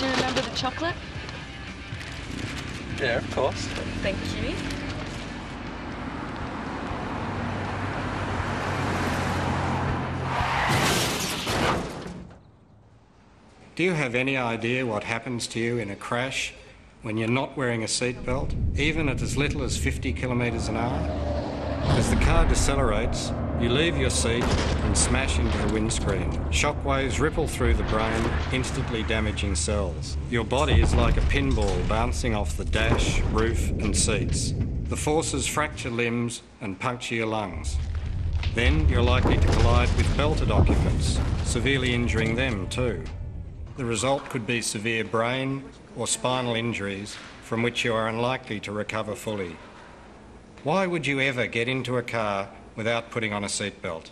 bit the chocolate? Yeah, of course. Thank you. Do you have any idea what happens to you in a crash when you're not wearing a seatbelt, even at as little as 50 kilometres an hour? As the car decelerates, you leave your seat and smash into the windscreen. Shockwaves ripple through the brain, instantly damaging cells. Your body is like a pinball bouncing off the dash, roof, and seats. The forces fracture limbs and puncture your lungs. Then you're likely to collide with belted occupants, severely injuring them too. The result could be severe brain or spinal injuries from which you are unlikely to recover fully. Why would you ever get into a car without putting on a seatbelt?